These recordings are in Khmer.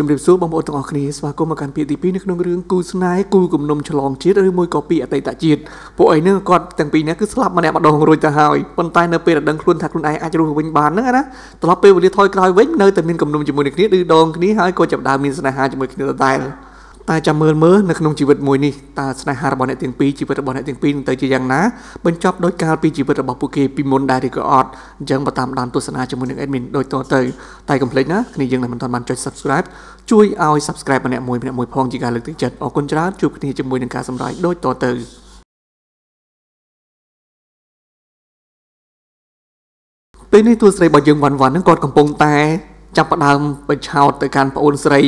ជំរាបសួរបងប្អូនទាំងអស់គ្នាស្វាគមន៍មកកាន់ភាគទី2នៅក្នុងរឿងគូស្នេហ៍គូគំនុំឆ្លងជាតិឬមួយក៏ពីអតីតជាតិពួកអីហ្នឹងគាត់ទាំងពីរនេះគឺស្លាប់ម្នាក់ម្ដងរួចទៅហើយប៉ុន្តែនៅពេលដែលដឹងខ្លួនថាខ្លួនឯងអាចរស់វិញបានហ្នឹងណាត្រឡប់ពេលវេលាថយក្រោយវិញនៅតែមានគំនុំជាមួយនឹងគ្នាឬដងគ្នាហើយក៏ចាប់ដើមមានស្នេហាជាមួយគ្នាដដែល តែចាំមើលមើលនៅក្នុងជីវិតមួយនេះតើស្នេហារបស់អ្នកទាំងពីរជីវិតរបស់អ្នកទាំងពីរនឹងទៅជាយ៉ាងណាបញ្ចប់ដោយកាលពីជីវិតរបស់ពួកគេពីមុនដែរឬក៏អត់អញ្ចឹងបើតាមដានទស្សនាជាមួយនឹង admin ដូចតទៅតែកុំភ្លេចណាគ្នាយើងនៅមិនទាន់បានចុច subscribe ជួយឲ្យ subscribe ម្នាក់មួយម្នាក់មួយផងជាការលើកទឹកចិត្តអរគុណច្រើនជួបគ្នាជាមួយនឹងការសម្ដែងដូចតទៅពេលនេះតួស្រីរបស់យើងវ៉ាន់វ៉ាន់ហ្នឹងគាត់កំពុងតែចាប់ផ្ដើមបញ្ឆោតទៅកាន់ប្អូនស្រី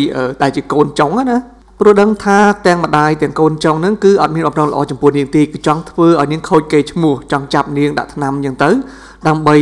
ដែលជាកូនចុងណា ព្រោះដឹងថាទាំងម្ដាយទាំងកូនចុងហ្នឹងគឺអត់មានបំណងល្អចំពោះនាងទេគឺចង់ធ្វើឲ្យនាងខូចគេឈ្មោះចង់ចាប់នាងដាក់ថ្នាំអញ្ចឹងទៅដើម្បី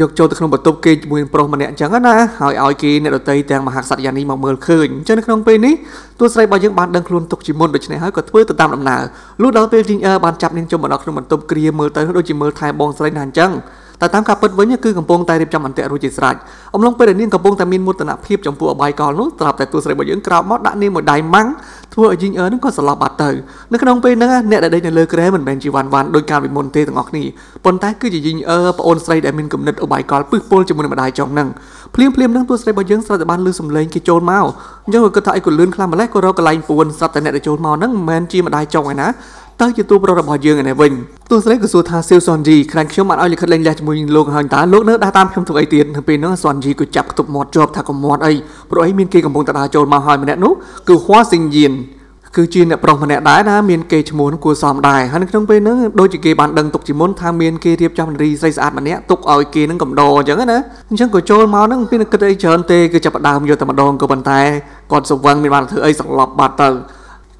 យកចូលទៅក្នុងបន្ទប់គេជាមួយនឹងប្រុសម្នាក់អញ្ចឹងណាហើយឲ្យគេអ្នកដតីទាំងមហាក្សត្រយ៉ានីមកមើលឃើញអញ្ចឹងនៅក្នុងពេលនេះតួស្រីរបស់យើងបានដឹងខ្លួនទុកជាមុនដូច្នេះហើយក៏ធ្វើទៅតាមដំណើរលុះដល់ពេលជីងអឺបានចាប់នាងចូលមកដល់ក្នុងបន្ទប់គ្រាមើលទៅដូចជាមើលថែបងស្រីណាអញ្ចឹង តែតាមការពិតវិញគឺកំពុងតែរៀបចំអន្ទាក់រួចជាស្រេចអំឡុងពេលដែលនាងកំពុងតែមានមោទនភាពចំពោះអបាយកលនោះត្រាប់តែទូស្រីរបស់យើងក្រោបមកដាក់នាងមួយដៃម៉ាំងធ្វើឲ្យយីងអឺនឹងក៏ស្លាប់បាត់ទៅនៅក្នុងពេលហ្នឹងអ្នកដែលដេកនៅលើគ្រែមិនមែនជាវ៉ាន់វ៉ាន់ដោយការវិមុនទេទាំងអស់គ្នាប៉ុន្តែគឺជាយីងអឺប្អូនស្រីដែលមានគំនិតអបាយកលពឹសពុលជាមួយនឹងម្ដាយចុងហ្នឹងភ្លាមភ្លាមហ្នឹងទូស្រីរបស់យើងស្រាប់តែបានលឺសំឡេងគេចូលមកអញ្ចឹងក៏គិតថាអីក៏លឿនខ្លាំងម្ល៉េះក៏រកកន្លែងពួនស្រាប់តែអ្នកដែលចូលមកហ្នឹងមិនមែនជាម្ដាយចុងឯណា តើជាទូប្រុសរបស់យើងឯនេះវិញទូស្រីក៏សួរថាសៀវសុនជីខ្លាញ់ខ្ញុំបានឲ្យលិខិតលេងលះជាមួយនឹងលោកហើយតើលោកនៅដើរតាមខ្ញុំធ្វើអីទៀតនៅពេលនោះសុនជីក៏ចាប់ខ្ទប់មាត់ជាប់ថាកុំមាត់អីព្រោះអីមានគេកំពុងតដើរចូលមកហើយម្នាក់នោះគឺហួសិងយៀនគឺជាអ្នកប្រុសម្នាក់ដែរណាមានគេឈ្មោះគួរសមដែរហើយនៅក្នុងពេលហ្នឹងដូចជាគេបានដឹងទុកជាមុនថាមានគេរៀបចំនារីស្រីស្អាតម្នាក់ទុកឲ្យគេនឹងកំដរអញ្ចឹងណាអញ្ចឹងក៏ចូលមកហ្នឹងពីគិតអីច្រើនទេគឺចាប់ដើមយកតែម្ដងក៏ប៉ុន្តែគាត់ស្វឹងមានបានធ្វើអីសង្លប់បាត់ទៅ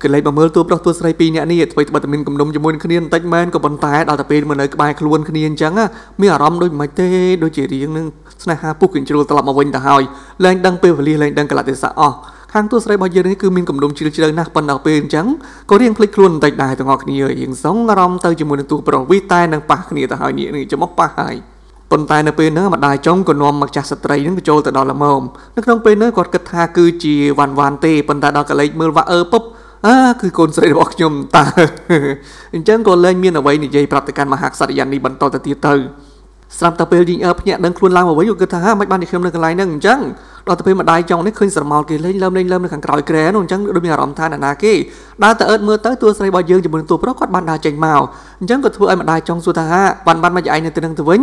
កលេចមកមើលតួប្រុសតួស្រីពីរនាក់នេះធ្វើត្បិតតែមានគំនុំជាមួយនឹងគ្នាបន្តិចមែនក៏ប៉ុន្តែដល់តែពេលមកនៅក្បែរខ្លួនគ្នាអញ្ចឹងមានអារម្មណ៍ដូចមិនទេដូចជារៀងនឹងស្នេហាពុះកញ្ជ្រួលត្រឡប់មកវិញទៅហើយលែងដឹងពេលវេលាលែងដឹងកលៈទេសៈអស់ខាងតួស្រីរបស់យើងនេះគឺមានគំនុំជ្រាលជ្រៅណាស់ប៉ុន្តែពេលអញ្ចឹងក៏រៀងភ្លេចខ្លួនបន្តិចដែរទាំងអស់គ្នារៀងសងអារម្មណ៍ទៅជាមួយនឹងតួប្រុសវិតែនឹងប៉ះគ្នាទៅហើយនេះនេះចំមកប៉ះហើយប៉ុន្តែនៅពេលហ្នឹងម្ដាយចុងក៏នាំមកចាស់ស្ត្រីហ្នឹងចូលទៅដល់ល្មមនៅក្នុងពេលហ្នឹងគាត់គិតថាគឺជាវ៉ាន់វ៉ាន់ទេប៉ុន្តែដល់កលេចមើលវ៉ាអឺពុប អើគឺកូនស្រីរបស់ខ្ញុំតើអញ្ចឹងក៏លែងមានអ្វីនិយាយប្រាប់ទៅកាន់មហាក្សត្រយ៉ានីបន្តទៅទៀតទៅស្រាប់តែពេលយីងអើភ្ញាក់ដឹងខ្លួនឡើងមកវិញក៏គិតថាមិនបានជាខ្ញុំនៅកន្លែងហ្នឹងអញ្ចឹងដល់ទៅពេលម្ដាយចុងនេះឃើញស្រមោលគេលេងលើមលេងលើមនៅខាងក្រោយក្រែនោះអញ្ចឹងដូចមានអារម្មណ៍ថាណាគេដើរទៅអើតមើលទៅតួស្រីរបស់យើងជាមួយនឹងតួប្រុសគាត់បានដើរចេញមកអញ្ចឹងក៏ធ្វើឲ្យម្ដាយចុងសួរថាវ៉ាន់វ៉ាន់មកឯងនៅទៅនឹងទៅវិញ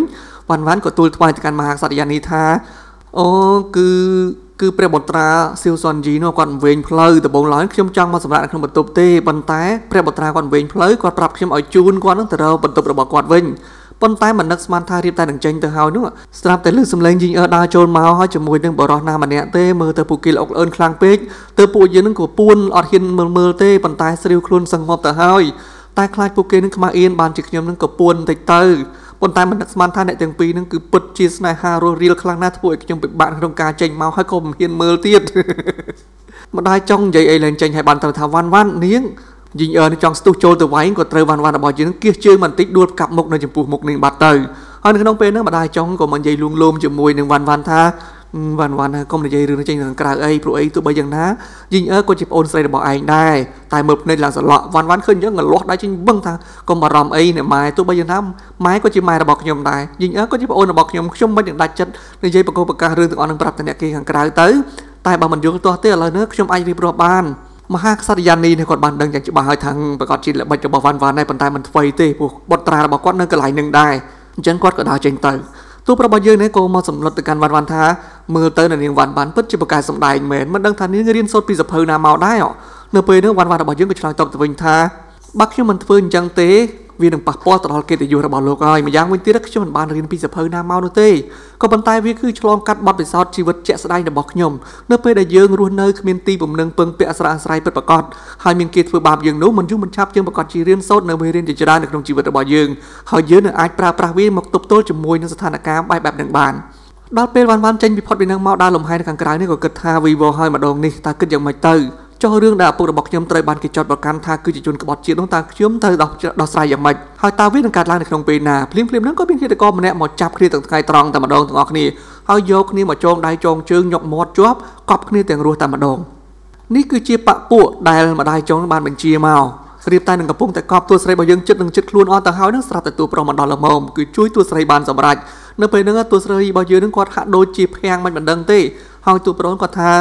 វ៉ាន់វ៉ាន់ក៏ទូលថ្វាយទៅកាន់មហាក្សត្រយ៉ានីថាអូគឺ គឺព្រះបុត្រាសៀវសុនជីនោះគាត់វែងផ្លូវដំបងឡើយខ្ញុំចង់មកសម្រាប់នៅក្នុងបន្ទប់ទេប៉ុន្តែព្រះបុត្រាគាត់វែងផ្លូវគាត់ប្រាប់ខ្ញុំឲ្យជូនគាត់នឹងទៅរកបន្ទប់របស់គាត់វិញប៉ុន្តែមិននឹកស្មានថារៀបតែនឹងចេញទៅហើយនោះស្រាប់តែលឺសំឡេងយីងអឺដើរចូលមកហើយជាមួយនឹងបរោះណាម្នាក់ទេមើលទៅពួកគេល្អអើនខ្លាំងពេកទៅពួកយើងនឹងក៏ពួនអត់ហ៊ានមើលមើលទេប៉ុន្តែស្រីវខ្លួនសង្ងប់ទៅហើយតែខ្លាចពួកគេនឹងខ្មាស់អៀនបានជាខ្ញុំនឹងក៏ពួនបន្តិចទៅ ប៉ុន្តែមិននឹកស្មានថាអ្នកទាំងពីរហ្នឹងគឺពិតជាស្នេហារស់រៀលខ្លាំងណាស់ធ្វើឲ្យខ្ញុំពិបាកក្នុងការចេញមកហើយក៏មិនហ៊ានមើលទៀតម្ដាយចង់និយាយអីឡើងចេញឲ្យបានទៅថាវ៉ាន់វ៉ាន់នាងយីងអឺនឹងចង់ស្ទុះចូលទៅវាយក៏ត្រូវវ៉ាន់វ៉ាន់របស់យើងនឹងគៀសជើងបន្តិចដួលកាប់មុខនៅចំពោះមុខនឹងបាត់ទៅហើយនៅក្នុងពេលហ្នឹងម្ដាយចង់ក៏មិននិយាយលួងលោមជាមួយនឹងវ៉ាន់វ៉ាន់ថា វ៉ាន់វ៉ាន់កុំនិយាយរឿងចេញខាងក្រៅអីព្រោះអីទោះបីយ៉ាងណាយីងអើក៏ជាប្អូនស្រីរបស់ឯងដែរតែមើលភ្នែកឡើងសន្លក់វ៉ាន់វ៉ាន់ឃើញយ៉ាងងលាស់ដៃចេញបឹងថាកុំបារម្ភអីអ្នកម៉ែទោះបីយ៉ាងណាម៉ែក៏ជាម៉ែរបស់ខ្ញុំដែរយីងអើក៏ជាប្អូនរបស់ខ្ញុំខ្ញុំមិនយ៉ាងដាច់ចិត្តនិយាយបកកប្រកាសរឿងទាំងអស់នឹងប្រាប់តែអ្នកគេខាងក្រៅទៅតែបើមិនយល់ទាស់ទេឥឡូវនេះខ្ញុំអាចរៀបរាប់បានមហាក្សត្រយ៉ានីនេះគាត់បានដឹងយ៉ាងច្បាស់ហើយថាប្រកាសជាល្បិចរបស់វ៉ាន់វ៉ាន់ដែរប៉ុន្តែមិនធ្វើទេព្រោះបុត្រារបស់គាត់នៅកន្លែងនឹងដែរអញ្ចឹងគាត់ក៏ដើរចេញទៅ ទូប្រាប់យើងនេះក៏មកសម្លុតទៅកាន់វ៉ាន់វ៉ាន់ថាមើលទៅនៅនាងវ៉ាន់វ៉ាន់ពិតជាប្រកាសសម្ដែងមែនមិនដឹងថានាងរៀនសូត្រពីសភៅណាមកដែរនៅពេលនោះវ៉ាន់វ៉ាន់របស់យើងក៏ឆ្លើយតបទៅវិញថាបើខ្ញុំមិនធ្វើអញ្ចឹងទេ វានឹងប៉ះពាល់ទៅដល់កិត្តិយសរបស់លោកហើយម្យ៉ាងវិញទៀតខ្ញុំមិនបានរៀនពីសភៅណាមកនោះទេក៏ប៉ុន្តែវាគឺឆ្លងកាត់បទពិសោធន៍ជីវិតជាក់ស្ដែងរបស់ខ្ញុំនៅពេលដែលយើងរស់នៅគ្មានទីពំនឹងពឹងពាក់អាស្រ័យអាស្រ័យពិតប្រាកដហើយមានគេធ្វើបាបយើងនោះមិនយូរមិនឆាប់យើងប្រកាសជារៀនសូត្រនៅមេរៀនជាច្រើននៅក្នុងជីវិតរបស់យើងហើយយើងនឹងអាចប្រើប្រាស់វាមកទប់ទល់ជាមួយនឹងស្ថានភាពបែបបែបនឹងបានដល់ពេលវ៉ាន់វ៉ាន់ចេញពីផុតពីនឹងមកដើរលំហែនៅខាងក្រៅនេះក៏គិតថាវីវហើយម្ដងនេះតើគិតយ៉ាងម៉េចទៅ ចុះរឿងដែលឪពុករបស់ខ្ញុំត្រូវបានគេចោទប្រកាន់ថាគឺជាជនក្បត់ជាតិនោះតើខ្ញុំត្រូវដោះដោះស្រាយយ៉ាងម៉េចហើយតើវានឹងកើតឡើងនៅក្នុងពេលណាភ្លាមៗហ្នឹងក៏មានឃាតករម្នាក់មកចាប់គ្នាទាំងថ្ងៃត្រង់តែម្ដងទាំងអស់គ្នាហើយយកគ្នាមកចងដៃចងជើងញាប់មាត់ជាប់កប់គ្នាទាំងរស់តែម្ដងនេះគឺជាបពពួកដែលម្ដាយចុងបានបញ្ជាមកស្រៀបតែនឹងកំពុងតែកប់ទួស្រីរបស់យើងចិត្តនឹងចិត្តខ្លួនអស់ទៅហើយនឹងស្រាប់តែទួប្រុសមកដល់ល្មមគឺជួយទួស្រីបានសម្រេចនៅពេលហ្នឹងទួស្រីរបស់យើងនឹងគាត់ហាក់ដូចជាភាំងមិនបណ្ដឹងទេហើយទួប្រុសគាត់ថា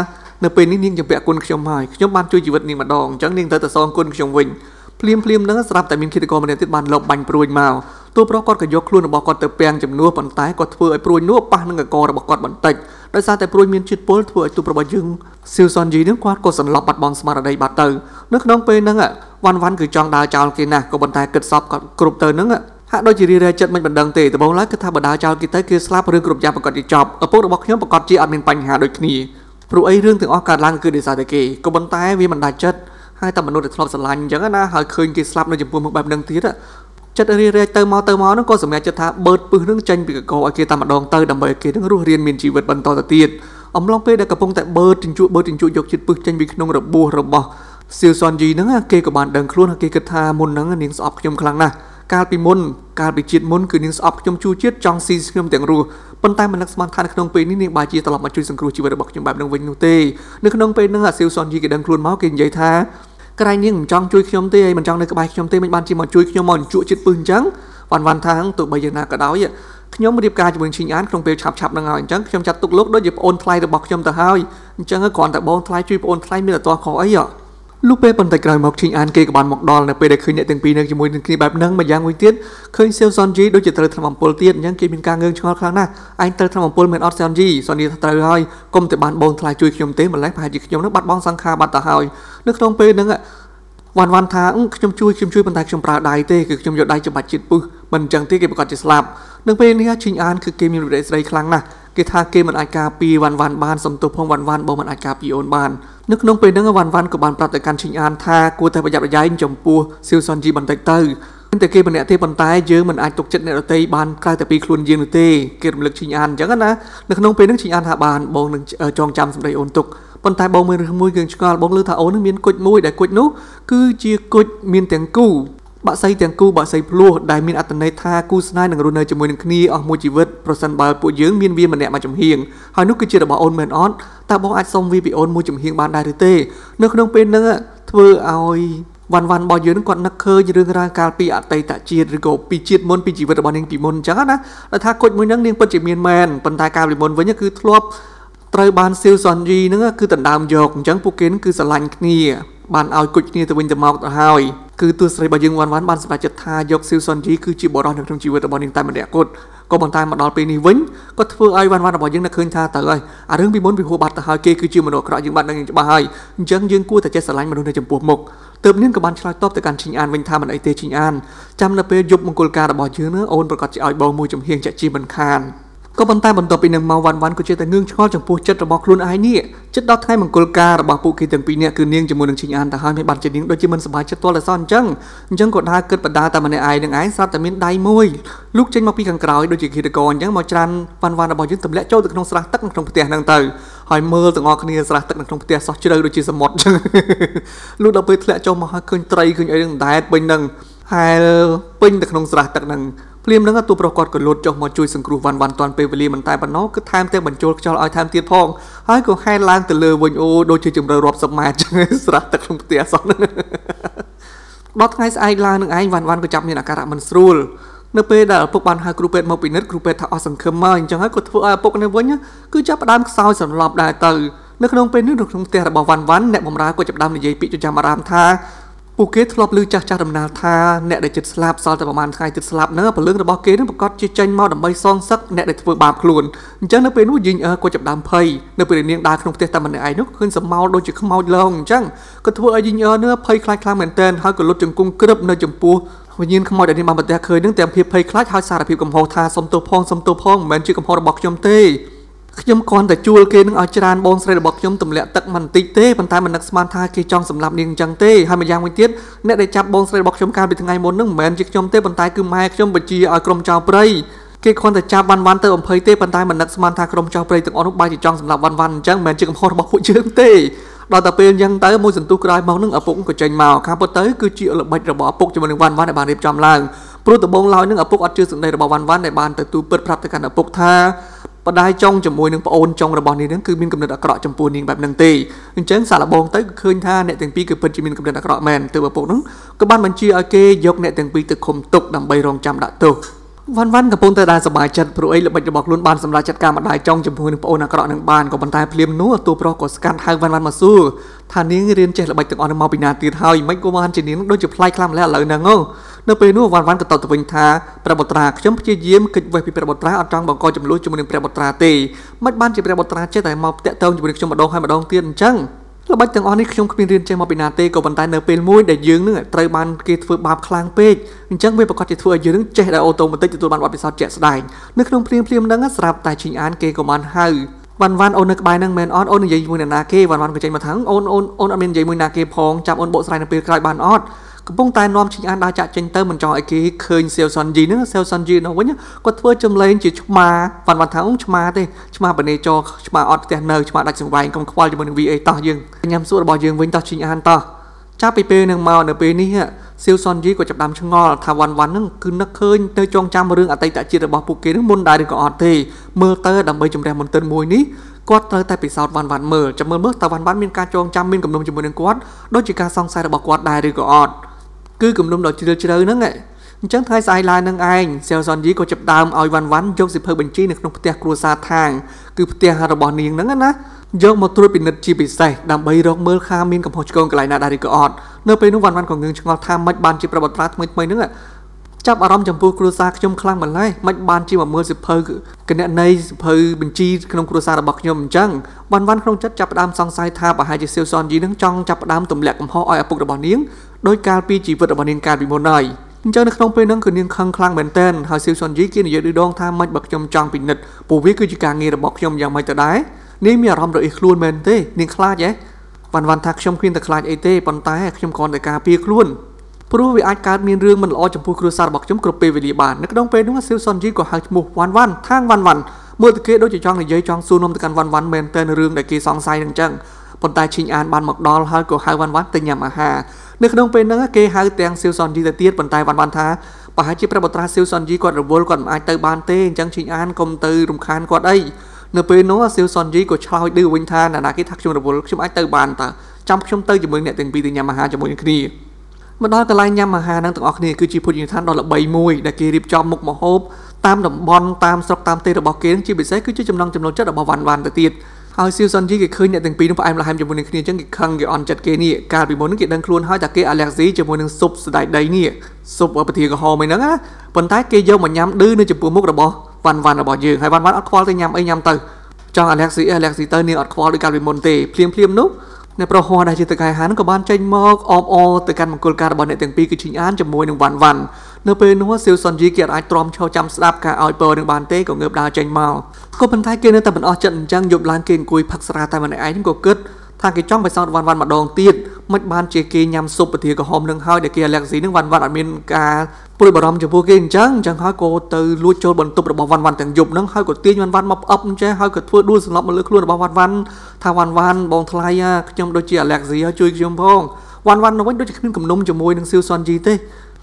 នៅពេលនេះនាងជំពាក់គុណខ្ញុំហើយខ្ញុំបានជួយជីវិតនាងម្ដងអញ្ចឹងនាងត្រូវតែសងគុណខ្ញុំវិញភ្លាមភ្លាមហ្នឹងស្រាប់តែមានឃាតករម្នាក់ទៀតបានលបបាញ់ព្រួយមកទូប្រុសគាត់ក៏យកខ្លួនរបស់គាត់ទៅពាំងចំនួនប៉ុន្តែគាត់ធ្វើឲ្យព្រួយនោះប៉ះនឹងកករបស់គាត់បន្តិចដោយសារតែព្រួយមានជាតិពុលធ្វើឲ្យទូប្រុសរបស់យើងស៊ីវសុនជីនឹងគាត់ក៏សន្លប់បាត់បង់ស្មារតីបាត់ទៅនៅក្នុងពេលហ្នឹងវ៉ាន់វ៉ាន់គឺចង់ដើរចោលគេណាស់ក៏ប៉ុន្តែគិតសពគាត់គ្រប់ទៅហ្នឹងហាក់ដូចជារីរែចិត្តមិនបណ្ដឹងទេដំបូងឡើយគឺថាបដាចោលគេទៅគឺស្លាប់រឿងគ្រប់យ៉ាងប្រកាសជាចប់ឪពុករបស់ខ្ញុំប្រកាសជាអត់មានបញ្ហាដូចគ្នា ព្រោះអីរឿងទាំងអស់កើតឡើងគឺដោយសារតែគេក៏ប៉ុន្តែវាមិនដាច់ចិត្តហើយតែមនុស្សដែលធ្លាប់ស្រឡាញ់អញ្ចឹងណាហើយឃើញគេស្លាប់នៅចំពោះមុខបែបហ្នឹងទៀតចិត្តរីរែកទៅមកទៅមកហ្នឹងក៏សម្រេចចិត្តថាបឺតពឹសនឹងចេញពីកកឲ្យគេតែម្ដងទៅដើម្បីឲ្យគេនឹងរស់រៀនមានជីវិតបន្តទៅទៀតអំឡុងពេលដែលកំពុងតែបឺតជញ្ជក់បឺតជញ្ជក់យកជាតិពឹសចេញពីក្នុងរបួសរបស់សៀវសុនជីហ្នឹងគេក៏បានដឹងខ្លួនហើយគេគិតថាមុនហ្នឹងនាងស្អប់ខ្ញុំខ្លាំងណាស់កាលពីមុនកាលពីជាតិមុនគឺនាងស្អប់ខ្ញុំជួជាតិចង់ស៊ីខ្ញុំទាំងរស់ ប៉ុន្តែមិននឹកស្មានថានៅក្នុងពេលនេះនាងបាជាត្រឡប់មកជួយសង្គ្រោះជីវិតរបស់ខ្ញុំបែបនឹងវិញនោះទេនៅក្នុងពេលហ្នឹងអាស៊ីវសុនយីគេដឹងខ្លួនមកគេនិយាយថាក្រែងនាងមិនចង់ជួយខ្ញុំទេហើយមិនចង់នៅក្បែរខ្ញុំទេមិនបានជាមកជួយខ្ញុំមកជក់ចិត្តពឹសអញ្ចឹងវ៉ាន់វ៉ាន់ថាទោះបីយ៉ាងណាក៏ដោយខ្ញុំរៀបការជាមួយឈីងអានក្នុងពេលឆាប់ឆាប់ហ្នឹងហើយអញ្ចឹងខ្ញុំចាត់ទុកលោកដូចជាប្អូនថ្លៃរបស់ខ្ញុំទៅហើយអញ្ចឹងគ្រាន់តែបងថ្លៃជួយប្អូនថ្លៃមានតែតោះខអីហ៎ លុះពេលបន្តិចក្រោយមកឈីងអានគេក៏បានមកដល់នៅពេលដែលឃើញអ្នកទាំងពីរនៅជាមួយនឹងគ្នាបែបហ្នឹងម្យ៉ាងមួយទៀតឃើញសៀវសុនជីដូចជាត្រូវថ្នាំអំពុលទៀតអញ្ចឹងគេមានការងឿងឆ្ងល់ខ្លាំងណាស់ឯងត្រូវថ្នាំអំពុលមិនអត់សុនជីសុនជីថាត្រូវហើយកុំតែបានបងថ្លៃជួយខ្ញុំទេម្លេះប្រហែលជាខ្ញុំនឹងបាត់បង់សង្ខារបាត់ទៅហើយនៅក្នុងពេលហ្នឹងវ៉ាន់វ៉ាន់ថាខ្ញុំជួយខ្ញុំជួយប៉ុន្តែខ្ញុំប្រើដៃទេគឺខ្ញុំយកដៃច្បាច់ជាតិពឹសមិនអញ្ចឹងទេគេប្រកាសជាស្លាប់នឹងពេលនេះឈីងអានគឺគេមានវិរៈស្រីខ្លាំងណាស់ គេថាគេមិនអាចការពារវ៉ាន់វ៉ាន់បានសំទោសផងវ៉ាន់វ៉ាន់បើមិនអាចការពារអូនបាននៅក្នុងពេលហ្នឹងវ៉ាន់វ៉ាន់ក៏បានប្រាប់ទៅកាន់ឈីងអានថាគួរតែប្រយ័ត្នប្រយែងចំពោះស៊ីវសុនជីបន្តិចទៅតែគេម្នាក់ទេប៉ុន្តែយើងមិនអាចទុកចិត្តអ្នកដទៃបានក្រៅតែពីខ្លួនយើងនោះទេគេរំលឹកឈីងអានអញ្ចឹងណានៅក្នុងពេលហ្នឹងឈីងអានថាបានបងនឹងចងចាំសម្ដីអូនទុកប៉ុន្តែបងមើលរឿងមួយគឺឆ្ងល់បងលើថាអូននឹងមានគុជមួយដែលគុជនោះគឺជាគុជមានទាំងគូ បាក់សីទាំងគូបាក់សីភ្លោះដែលមានអត្តន័យថាគូស្នេហ៍នឹងរស់នៅជាមួយនឹងគ្នាអស់មួយជីវិតប្រសិនបើពួកយើងមានវាម្នាក់មួយចំហៀងហើយនោះគឺជារបស់អូនមែនអត់តើបងអាចសុំវាពីអូនមួយចំហៀងបានដែរឬទេ នៅក្នុងពេលហ្នឹងធ្វើឲ្យវ៉ាន់វ៉ាន់របស់យើងនឹងគាត់នឹកឃើញរឿងរ៉ាវកាលពីអតីតជាតិឬក៏ពីជាតិមុនពីជីវិតរបស់នាងពីមុនអញ្ចឹងណាដែលថាគុជមួយហ្នឹងនាងពិតជាមានមែនប៉ុន្តែកាលពីមុនវិញគឺធ្លាប់ត្រូវបានស៊ីលសុនយីហ្នឹងគឺដណ្ដើមយកអញ្ចឹងពួកគេគឺស្រឡាញ់គ្នា បានឲ្យគុជគ្នាទៅវិញទៅមកទៅហើយគឺទស្សស្រីរបស់យើងវ៉ាន់វ៉ាន់បានសម្រេចចិត្តថាយកស៊ីវសុនជីគឺជាបរិសុទ្ធនៅក្នុងជីវិតរបស់នាងតែម្នាក់គត់ក៏ប៉ុន្តែមកដល់ពេលនេះវិញក៏ធ្វើឲ្យវ៉ាន់វ៉ាន់របស់យើងនឹកឃើញថាទៅហើយអារឿងពីមុនពីហួបាត់ទៅហើយគេគឺជាមនុស្សអាក្រក់យើងបាត់នឹងច្បាស់ហើយអញ្ចឹងយើងគួរតែចេះស្រឡាញ់មនុស្សនៅចំពោះមុខទើបនាងក៏បានឆ្លើយតបទៅកាន់ឈីងអានវិញថាមិនអីទេឈីងអានចាំនៅពេលយប់មង្គលការរបស់យើងអូនប្រកាសជាឲ្យបងមួយចំហៀងចាក់ជីមិនខាន ក៏ប៉ុន្តែបន្ទាប់ពីនឹងមកវ៉ាន់វ៉ាន់ក៏ជាតែងឿងឆ្ងល់ចំពោះចិត្តរបស់ខ្លួនឯងនេះចិត្តដល់ថ្ងៃមង្គលការរបស់ពួកគេទាំងពីរនាក់គឺនាងជាមួយនឹងឈិញអានទៅហើយមិនបានជានាងដូចជាមិនសប្បាយចិត្តទាល់តែសោះអញ្ចឹងអញ្ចឹងក៏ដើរគិតបដាតែម្នាក់ឯងនឹងឯងស្រាប់តែមានដៃមួយលូកចេញមកពីខាងក្រោយដូចជាឃាតករអញ្ចឹងមកច្រានវ៉ាន់វ៉ាន់របស់យើងទម្លាក់ចូលទៅក្នុងស្រះទឹកក្នុងផ្ទះហ្នឹងទៅហើយមើលទាំងអស់គ្នាស្រះទឹកនៅក្នុងផ្ទះសោះជ្រៅដូចជាសមុទ្រអញ្ចឹងលូកដល់ពេលធ្លាក់ចូលមកហើយឃើញត្រីឃើញអីនឹងដែតពេញនឹងហែលពេញទៅក្នុងស្រះទឹកហ្នឹង ភ្លាមនឹងទូប្រុសគាត់ក៏លូតចុះមកជួយសង្គ្រោះវ៉ាន់វ៉ាន់តាន់ពេលវេលាមិនតែប៉ុណ្ណោះគឺថែមទាំងបញ្ចូលខ្យល់ឲ្យថែមទៀតផងហើយក៏ហែនឡើងទៅលើវិញអូដូចជាជម្រៅរាប់សិបម៉ែត្រចឹងស្រះទឹកក្នុងផ្ទះសោះហ្នឹងដល់ថ្ងៃស្អែកឡើងនឹងឯងវ៉ាន់វ៉ាន់ក៏ចាប់មានអាការៈមិនស្រួលនៅពេលដែលឪពុកបានហៅគ្រូពេទ្យមកពិនិត្យគ្រូពេទ្យថាអស់សង្ឃឹមមកអញ្ចឹងហើយក៏ធ្វើឲ្យឪពុកនៅវិញគឺចាប់ផ្ដើមខ្សោយសន្លប់ដែរទៅនៅក្នុងពេលនេះនៅក្នុងផ្ទះរបស់វ៉ាន់វ៉ាន់អ្នកបម្រើក៏ចាប់ផ្ដើមនិយាយពាក្យចាំអារាមថា ពួកគេធ្លាប់ឮចាស់ចាស់ដំណាលថាអ្នកដែលចិត្តស្លាប់សល់តែប្រហែលថ្ងៃទៀតស្លាប់ហ្នឹងពលឹងរបស់គេនឹងប្រកាសជាចេញមកដើម្បីសងសឹកអ្នកដែលធ្វើបាបខ្លួនអញ្ចឹងនៅពេលនោះយីងអើក៏ចាប់ដើមភ័យនៅពេលនាងដើរក្នុងផ្ទះតែម្នាក់ឯងនោះឃើញសមោលដូចជាខ្មោចលងអញ្ចឹងក៏ធ្វើឲ្យយីងអើនេះភ័យខ្លាចខ្លាំងមែនទែនហើយក៏លុតជង្គង់ក្រឹបនៅចំពោះវិញ្ញាណខ្មោចដែលនាងបានប្រទះឃើញនឹងទាំងភាពភ័យខ្លាចហើយសារភាពកំហុសថាសុំទោសផងសុំទោសផងមិនមែនជាកំហុសរបស់ខ្ញុំទេ ខ្ញុំគ្រាន់តែជួលគេនឹងឲ្យច្រានបងស្រីរបស់ខ្ញុំទម្លាក់ទឹកមិនតិចទេប៉ុន្តែមិននឹកស្មានថាគេចង់សម្លាប់នាងអញ្ចឹងទេហើយម្យ៉ាងវិញទៀតអ្នកដែលចាប់បងស្រីរបស់ខ្ញុំកាលពីថ្ងៃមុននឹងមិនមែនជាខ្ញុំទេប៉ុន្តែគឺម៉ែខ្ញុំបញ្ជាឲ្យក្រុមចៅព្រៃគេគ្រាន់តែចាប់វ៉ាន់វ៉ាន់ទៅអំភ័យទេប៉ុន្តែមិននឹកស្មានថាក្រុមចៅព្រៃទាំងអស់នោះបែរជាចង់សម្លាប់វ៉ាន់វ៉ាន់អញ្ចឹងមិនមែនជាកំហុសរបស់ពួកយើងទេដល់តែពេលអញ្ចឹងទៅមួយសន្ទុះក្រោយមកនឹងឪពុកក៏ចេញមកខាងពិតទៅគឺជាល្បិចរបស់ឪពុកជាមួយនឹងវ៉ាន់វ៉ាន់ដែលបានរៀបចំឡើងព្រោះដំបងឡើយនឹងឪពុកអត់ជឿសម្ដីរបស់វ៉ាន់វ៉ាន់ដែលបានទៅទូពិតប្រាប់ទៅកាន់ឪពុកថា បដាយចុងជាមួយនឹងប្អូនចុងរបស់នាងនឹងគឺមានកំណត់អាក្រក់ចំពោះនាងបែបហ្នឹងទេអញ្ចឹងសាឡបងទៅគឺឃើញថាអ្នកទាំងពីរគឺពិតជាមានកំណត់អាក្រក់មែនទើបឪពុកនោះក៏បានបញ្ជាឲ្យគេយកអ្នកទាំងពីរទៅឃុំទុកដើម្បីរងចាំដាក់ទោស វ៉ាន់វ៉ាន់កំពុងតែដែរសប្បាយចិត្តព្រោះអីល្បិចរបស់ខ្លួនបានសម្រេចចាត់ការម្ដាយចុងជាមួយនឹងប្អូនអាក្រក់នឹងបានក៏ប៉ុន្តែភ្លាមនោះទូប្រុសក៏ស្កាត់ហៅវ៉ាន់វ៉ាន់មកសួរថានាងរៀនចេះល្បិចទាំងអស់នឹងមកពីណាទៀតហើយមិនក៏បានជានាងដូចជាប្លែកខ្លាំងម្ល៉េះឥឡូវហ្នឹងនៅពេលនោះវ៉ាន់វ៉ាន់ក៏តបទៅវិញថាព្រះបុត្រាខ្ញុំព្យាយាមគេចវេះពីព្រះបុត្រាអត់ចង់បង្កចំនួនជាមួយនឹងព្រះបុត្រាទេមិនបានជាព្រះបុត្រាចេះតែមកតាក់ទងជាមួយនឹងខ្ញុំម្ដងហើយម្ដងទៀតអញ្ចឹង ល្បិចទាំងអស់នេះខ្ញុំគ្មានរៀនចេះមកពីណាទេក៏ប៉ុន្តែនៅពេលមួយដែលយើងនឹងត្រូវបានគេធ្វើបាបខ្លាំងពេកអញ្ចឹងវាប្រកាសជាធ្វើឲ្យយើងនឹងចេះតែអូតូម៉ាទិកទទួលបានបទពិសោធន៍ជាក់ស្ដែងនៅក្នុងព្រៀងព្រៀងហ្នឹងស្រាប់តែឈីងអានគេក៏បានហៅវ៉ាន់វ៉ាន់អូននៅក្បែរហ្នឹងមែនអត់អូននិយាយជាមួយអ្នកណាគេវ៉ាន់វ៉ាន់ក៏ចេញមកថាអូនអូនអូនអត់មាននិយាយមួយណាគេផងចាំអូនបកស្រាយនៅពេលក្រោយបានអត់ កំពុងតែនាំឈីងអានដើរចាក់ចេញទៅមិនចង់ឲ្យគេឃើញសេវសុនជីហ្នឹងសេវសុនជីនោះវិញគាត់ធ្វើចំលែងជាឆ្មាវ៉ាន់វ៉ាន់ថាអូឆ្មាទេឆ្មាបនេចរឆ្មាអត់ផ្ទះនៅឆ្មាដាច់សង្វែងកុំខ្វល់ជាមួយនឹង VA តោះយើងញ៉ាំសួររបស់យើងវិញតោះឈីងអានតោះចាប់ពីពេលនឹងមកនៅពេលនេះសៀវសុនជីក៏ចាប់ដើមឆ្ងល់ថាវ៉ាន់វ៉ាន់ហ្នឹងគឺនឹកឃើញទៅចងចាំរឿងអតីតជាតិរបស់ពួកគេហ្នឹងមុនដែរឬក៏អត់ទេមើលទៅដើម្បីជំរះមន្ទិលមួយនេះគាត់ត្រូវតែពិសោធន៍វ៉ាន់វ៉ាន់មើលចាំមើលមើលតើវ៉ាន់វ៉ាន់មានការចងចាំមានគំនុំជាមួយនឹងគាត់ដូចជាការសង្ស័យរបស់គាត់ដែរឬក៏អត់ គឺគំនុំដ៏ជ្រាលជ្រៅហ្នឹងអញ្ចឹងថ្ងៃស្អែកឡើងនឹងឯងសៀវសុនយីក៏ចាប់ដើមឲ្យវ៉ាន់វ៉ាន់យកសិភៅបញ្ជីនៅក្នុងផ្ទះគ្រួសារថាងគឺផ្ទះរបស់នាងហ្នឹងណាយកមកត្រួតពិនិត្យជាពិសេសដើម្បីរកមើលថាមានកំហុសឆ្គងកន្លែងណាដែរឬក៏អត់នៅពេលនោះវ៉ាន់វ៉ាន់ក៏ងឿងឆ្ងល់ថាមិនបានជាប្រវត្តិត្រាថ្មីថ្មីហ្នឹង ចាប់អារម្មណ៍ចំពោះគ្រួសារខ្ញុំខ្លាំងម្ល៉េះមិនបានជាមកមើលសិភៅគណនេយ្យសិភៅបញ្ជីក្នុងគ្រួសាររបស់ខ្ញុំអញ្ចឹងវ៉ាន់វ៉ាន់ក្នុងចិត្តចាប់ផ្ដើមសង្ស័យថាប្រហែលជាសៀវសនយីនឹងចង់ចាប់ផ្ដើមទម្លាក់កំហុសឲ្យឪពុករបស់នាងដោយកាលពីជីវិតរបស់នាងកាលពីមុនហើយអញ្ចឹងនៅក្នុងពេលហ្នឹងគឺនាងខឹងខ្លាំងមែនទែនហើយសៀវសុនយីគេនិយាយដូចដងថាមិនបើខ្ញុំចង់ពិនិត្យព្រោះវាគឺជាការងាររបស់ខ្ញុំយ៉ាងម៉េចទៅដែរនាងមានអារម្មណ៍រអ៊ីខ្លួនមែនទេនាងខ្លាចហ៎វ៉ាន់វ៉ាន់ថាខ្ញុំគ្មានតែខ្លាចអីទេប៉ុន្តែខ្ញុំគ្រាន់តែការពារខ្លួន ព្រោះវាអាចកើតមានរឿងមិនល្អចំពោះគ្រួសាររបស់ខ្ញុំគ្រប់ពេលវេលាបាននៅក្នុងពេលនោះសៀវសុនយីក៏ហៅឈ្មោះវ៉ាន់វ៉ាន់ថាងវ៉ាន់វ៉ាន់មើលទៅគេដូចជាចង់និយាយចង់សួរនាំទៅកាន់វ៉ាន់វ៉ាន់មែនតើរឿងដែលគេសង្ស័យនឹងចឹងប៉ុន្តែឈីងអានបានមកដល់ហើយក៏ហៅវ៉ាន់វ៉ាន់ទៅញ៉ាំអាហារនៅក្នុងពេលហ្នឹងគេហៅទាំងសៀវសុនយីទៅទៀតប៉ុន្តែវ៉ាន់វ៉ាន់ថាប្រហែលជាព្រះបត្រាសៀវសុនយីគាត់រវល់គាត់មិនអាចទៅបានទេអញ្ចឹងឈីងអានកុំទៅរំខានគាត់អីនៅពេលនោះសៀវសុនយីក៏ឆ្លើយឌឺវិញថាណានាគេថាខ្ញុំរវល់ខ្ញុំអាចទៅបានតើចាំខ្ញុំទៅជាមួយអ្នកទាំងពីរទៅញ៉ាំអាហារជាមួយនឹងគ្នា មកដល់កន្លែងញ៉ាំអាហារហ្នឹងទាំងអស់គ្នាគឺជាភោជនីយដ្ឋានដ៏ល្បីមួយដែលគេរៀបចំមុខម្ហូបតាមតំបន់តាមស្រុកតាមទីរបស់គេជាពិសេសគឺជាចំណងចំណូលចិត្តរបស់វ៉ាន់វ៉ាន់ទៅទៀតហើយសៀវសុនជីគេឃើញអ្នកទាំងពីរនោះផ្អែមល្ហែមជាមួយនឹងគ្នាអញ្ចឹងគេខឹងគេអន់ចិត្តគេនេះកាលពីមុនហ្នឹងគេដឹងខ្លួនហើយថាគេអាឡែស៊ីជាមួយនឹងស៊ុបសណ្តែកដីនេះស៊ុបប្រទាក្រហមហ្នឹងណាប៉ុន្តែគេយកមកញ៉ាំឌឺនៅចំពោះមុខរបស់វ៉ាន់វ៉ាន់របស់យើងហើយវ៉ាន់វ៉ាន់អត់ខ្វល់ទៅញ៉ាំអីញ៉ាំទៅចង់អាឡែស៊ីអាឡែស៊ីទៅនាងអត់ខ្វល់ដូចកាលពីមុនទេភ្លាមភ្លាមនោះ អ្នកប្រហោះដែលជាតកែហានក៏បានចេញមកអបអរទៅកាន់មង្គលការរបស់អ្នកទាំងពីរគឺឈីងអានជាមួយនឹងវ៉ាន់វ៉ាន់នៅពេលនោះសៀវសុនយីគេអាចទ្រាំឈរចាំស្ដាប់ការឲ្យពរនឹងបានទេក៏ងើបដើរចេញមកក៏ប៉ុន្តែគេនៅតែមិនអស់ចិត្តអញ្ចឹងយប់ឡើងគេអង្គុយផឹកស្រាតែម្នាក់ឯងក៏គិតថាគេចង់បិសោតវ៉ាន់វ៉ាន់ម្ដងទៀត មិនបានជាគេញ៉ាំស៊ុបពធាក្រហមនឹងហើយដែលគេអាឡែកស៊ីនឹងវ៉ាន់វ៉ាន់អត់មានការព្រួយបារម្ភចំពោះគេអញ្ចឹងអញ្ចឹងហើយក៏ទៅលួចចូលបន្ទប់របស់វ៉ាន់វ៉ាន់ទាំងយប់ហ្នឹងហើយក៏ទាញវ៉ាន់វ៉ាន់មកផ្អឹបអញ្ចឹងហើយក៏ធ្វើដួលសន្លប់មកលើខ្លួនរបស់វ៉ាន់វ៉ាន់ថាវ៉ាន់វ៉ាន់បងថ្លៃខ្ញុំដូចជាអាឡែកស៊ីហើយជួយខ្ញុំផងវ៉ាន់វ៉ាន់នោះវិញដូចជាគ្មានគំនុំជាមួយនឹងសៀវសុនជីទេ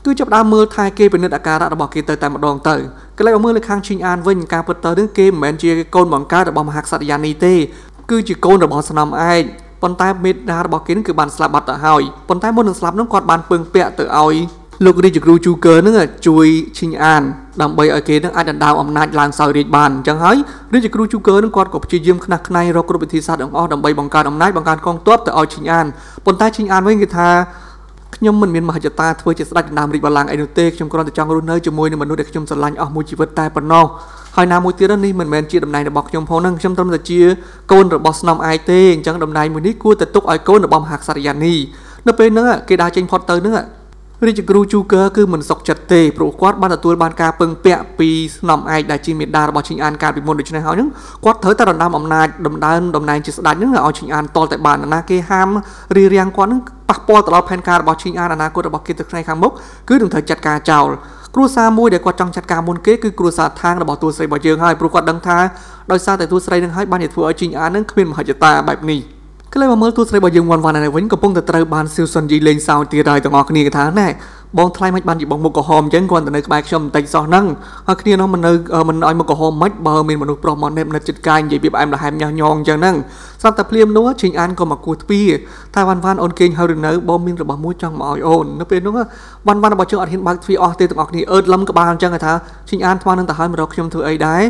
គឺចាប់ដើមមើលថែគេពិនិត្យអាការៈរបស់គេទៅតែម្ដងទៅកន្លែងមកមើលនៅខាងឈីងអានវិញការពិតទៅនឹងគេមិនមែនជាកូនបង្កើតរបស់មហាក្សត្រយ៉ានីទេគឺជាកូនរបស់ស្នំឯក ប៉ុន្តែមេដារបស់គេនឹងគឺបានស្លាប់បាត់ទៅហើយប៉ុន្តែមុននឹងស្លាប់នោះគាត់បានពឹងពាក់ទៅឲ្យលោករាជគ្រូជូកើនឹងជួយឈីងអានដើម្បីឲ្យគេនឹងអាចដណ្ដើមអំណាចឡើងសោយរាជបានអញ្ចឹងហើយរាជគ្រូជូកើនឹងគាត់ក៏ព្យាយាមខ្នះខ្នែងរកគ្រប់វិធីសាស្ត្រទាំងអស់ដើម្បីបង្កើតអំណាចបង្កើតកងទ័ពទៅឲ្យឈីងអានប៉ុន្តែឈីងអានវិញគេថា ខ្ញុំមិនមានមហិច្ឆតាធ្វើជាស្ដេចដណ្ដើមរាជបល្ល័ង្កអីនោះទេខ្ញុំគ្រាន់តែចង់រស់នៅជាមួយនឹងមនុស្សដែលខ្ញុំស្រឡាញ់អស់មួយជីវិតតែប៉ុណ្ណោះហើយណាមួយទៀតនេះមិនមែនជាតំណែងរបស់ខ្ញុំផងហ្នឹងខ្ញុំត្រឹមតែជាកូនរបស់ស្នំឯកទេអញ្ចឹងតំណែងមួយនេះគួរតែទុកឲ្យកូនរបស់មហាក្សត្រយ៉ានីនៅពេលហ្នឹងគេដើរចេញផុតទៅហ្នឹង រាជគ្រូជូកើគឺមិនសុខចិត្តទេព្រោះគាត់បានទទួលបានការពឹងពាក់ពីស្នំឯកដែលជាមេដារបស់ឈីងអានកាលពីមុនដូច្នេះហើយហ្នឹងគាត់ត្រូវតែដណ្ដើមអំណាចដណ្ដើមតំណែងជាស្ដេចហ្នឹងឲ្យឈីងអានតលតែបានណាគេហាមរៀបរៀងគាត់ហ្នឹងប៉ះពាល់ទៅដល់ផែនការរបស់ឈីងអានអនាគតរបស់គេទៅថ្ងៃខាងមុខគឺនឹងត្រូវចាត់ការចោលគ្រួសារមួយដែលគាត់ចង់ចាត់ការមុនគេគឺគ្រួសារທາງរបស់តួស្រីរបស់យើងហើយព្រោះគាត់ដឹងថាដោយសារតែតួស្រីនឹងហើយបានធ្វើឲ្យជីងអាននឹងគ្មានមហិច្ឆតាបែបនេះអ ក្លែងមកមើលទូស្រីរបស់យើងវ៉ាន់វ៉ាន់នេះវិញកំពុងតែត្រូវបានស៊ីវសុនយីលេងសើចទៀតហើយទាំងអស់គ្នាគេថាណែបងថ្លៃមិនបានជាបងមុខក្រហមអញ្ចឹងគាត់ទៅនៅក្បែរខ្ញុំបន្តិចសោះហ្នឹងហើយគ្នានោះមិននៅមិនឲ្យមុខក្រហមមិនបើមានមនុស្សប្រុសមកណែបនិតចិត្តកាយនិយាយពីផ្អែមល្ហែមញ៉ាស់ញងអញ្ចឹងហ្នឹងស្រាប់តែភ្លាមនោះឈិញអានក៏មកគោះទ្វារតែវ៉ាន់វ៉ាន់អូនគេងហើយឬនៅបងមានរបស់មួយចង់មកឲ្យអូននៅពេលនោះវ៉ាន់វ៉ាន់របស់ជើងអត់ហ៊ានបើកទ្វារអស់ទេទាំងអស់គ្នាអឺតលឹមក្បាលអញ្ចឹងថាឈិញអានថ្មនឹងទៅហើយមករកខ្ញុំធ្វើអីដែរ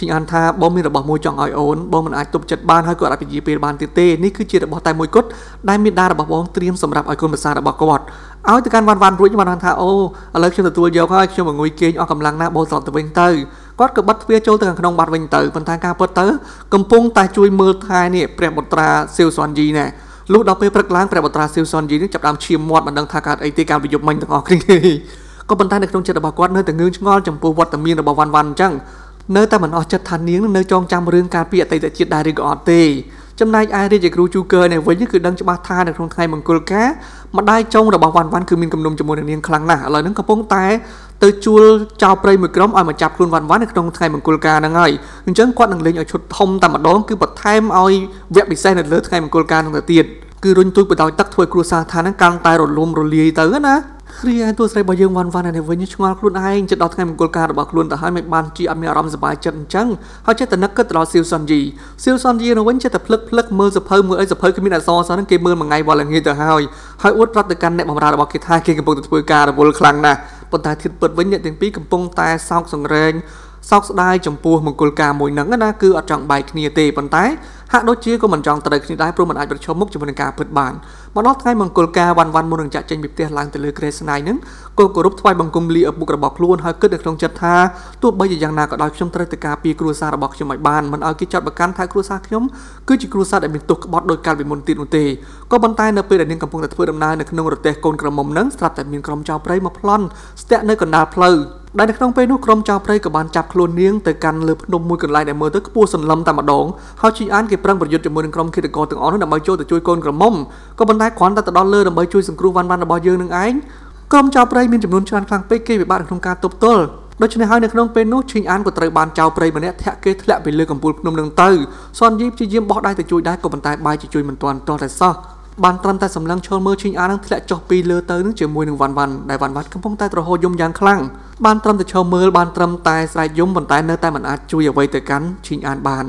ឈិញអានថាបងមានរបស់មួយចង់ឲ្យអូនបងមិនអាចទប់ចិត្តបានហើយគាត់អាចពជាពេលបានទៀតទេនេះគឺជារបស់តែមួយគត់ដែលមេដារបស់បងត្រៀមសម្រាប់ឲ្យគុណប្រសារបស់គាត់ឲ្យទៅកាន់វ៉ាន់វ៉ាន់រួចវ៉ាន់វ៉ាន់ថាអូឥឡូវខ្ញុំទទួលយកហើយខ្ញុំមកងុយគេងអស់កម្លាំងណាបងត្រឡប់ទៅវិញទៅគាត់ក៏បិទទ្វារចូលទៅខាងក្នុងបាត់វិញទៅប៉ុន្តែការពិតទៅកំពុងតែជួយមើលថែនេះព្រះបុត្រាស៊ីវសុនយីណែលុះដល់ពេលព្រឹកឡើងព្រះបុត្រាស៊ីវសុនយីនេះចាប់ដើមឈាមមាត់មិនដឹងថាកើតអីទេការវិយុបមិញទាំងអស់គ្នាក៏ប៉ុន្តែនៅក្នុងចិត្តរបស់គាត់នៅតែងឿងឆ្ងល់ចំពោះវត្តមានរបស់វ៉ាន់វ៉ាន់អញ្ចឹង នៅតែមិនអស់ចិត្តថានាងនៅចងចាំរឿងការពីអតីតជាតិដែរឬក៏អត់ទេចំណែកឯរាជគ្រូជូកើនេះវិញគឺដឹងច្បាស់ថានៅក្នុងថ្ងៃមង្គលការម្ដាយចុងរបស់វ៉ាន់វ៉ាន់គឺមានគំនុំជាមួយនឹងនាងខ្លាំងណាស់ឥឡូវហ្នឹងកំពុងតែទៅជួលចៅព្រៃមួយក្រុមឲ្យមកចាប់ខ្លួនវ៉ាន់វ៉ាន់នៅក្នុងថ្ងៃមង្គលការហ្នឹងហើយអញ្ចឹងគាត់នឹងលេងឲ្យឈុតធំតែម្ដងគឺបន្ថែមឲ្យវគ្គពិសេសនៅលើថ្ងៃមង្គលការហ្នឹងទៅទៀត គឺរុញទូចបដោយទឹកធ្វើគ្រួសារថាហ្នឹងកាន់តែរលំរលាយទៅណាគ្រាឯតួស្រីរបស់យើងវ៉ាន់វ៉ាន់នេះវិញឆ្ងល់ខ្លួនឯងចិត្តដល់ថ្ងៃមង្គលការរបស់ខ្លួនទៅហើយមិនបានជាអត់មានអារម្មណ៍សប្បាយចិត្តអញ្ចឹងហើយចិត្តតែនឹកគិតទៅដល់សៀវសុនយីសៀវសុនយីនៅវិញចិត្តតែភ្លឹកភ្លឹកមើលសភៅមើលអីសភៅគ្មានអក្សរសោះហ្នឹងគេមើលមួយថ្ងៃវល់ល្ងាចទៅហើយហើយអួតប្រាប់ទៅកាន់អ្នកបម្រើរបស់គេថាគេកំពុងតែធ្វើការរវល់ខ្លាំងណាស់ប៉ុន្តែធៀបពិតវិញអ្នកទាំងពីរកំពុងតែសោកសង្រេង សោកស្ដាយចំពោះមង្គលការមួយហ្នឹងណាគឺអត់ចង់បែកគ្នាទេប៉ុន្តែហាក់ដូចជាក៏មិនចង់ត្រូវគ្នាដែរព្រោះមិនអាចប្រឈមមុខជាមួយនឹងការពិតបាន មកដល់ថ្ងៃមង្គលការវ៉ាន់វ៉ាន់មុននឹងចាក់ចេញពីផ្ទះឡើងទៅលើក្រេស្នៃហ្នឹងក៏គោរពថ្វាយបង្គំលាឪពុករបស់ខ្លួនហើយគិតនៅក្នុងចិត្តថាទោះបីជាយ៉ាងណាក៏ដោយខ្ញុំត្រូវតែការពារគ្រួសាររបស់ខ្ញុំឲ្យបានមិនឲ្យគេចាត់ប្រកាន់ថាគ្រួសារខ្ញុំគឺជាគ្រួសារដែលមានទោសក្បត់ដោយកាលពីមុនទៀតនោះទេក៏ប៉ុន្តែនៅពេលដែលនាងកំពុងតែធ្វើដំណើរនៅក្នុងរទេះកូនក្រមុំហ្នឹងស្រាប់តែមានក្រុមចៅព្រៃមកប្លន់ស្ទាក់នៅកណ្ដាលផ្លូវដែលនៅក្នុងពេលនោះក្រុមចៅព្រៃក៏បានចាប់ខ្លួននាងទៅកាន់លើភ្នំមួយកន្លែងដែលមើលទៅខ្ពស់សន្លឹមតែម្ដងហើយជីអានគេប្រឹងប្រយុទ្ធជាមួយនឹងក្រុមឃាតករទាំងអស់នោះដើម្បីចូលទៅជួយកូនក្រមុំក៏ប៉ុន្តែគ្រាន់តែទៅដល់លើដើម្បីជួយសង្គ្រោះវ៉ាន់វ៉ាន់របស់យើងនឹងឯងក្រុមចៅព្រៃមានចំនួនច្រើនខ្លាំងពេកគេពិបាកក្នុងការទប់ទល់ដូច្នេះហើយនៅក្នុងពេលនោះឈីងអានក៏ត្រូវបានចៅព្រៃម្នាក់ធាក់គេធ្លាក់ពីលើកំពូលភ្នំនឹងទៅសនយីព្យាយាមបោះដៃទៅជួយដែរក៏ប៉ុន្តែបាយជាជួយមិនទាន់ទាល់តែសោះបានត្រឹមតែសម្លឹងឈលមើលឈីងអានឹងធ្លាក់ចុះពីលើទៅនឹងជាមួយនឹងវ៉ាន់វ៉ាន់ដែលវ៉ាន់វ៉ាន់កំពុងតែត្រហោយំយ៉ាងខ្លាំងបានត្រឹមតែឈលមើលបានត្រឹមតែស្រែកយំប៉ុន្តែនៅតែមិនអាចជួយអ្វីទៅកាន់ឈីងអានបាន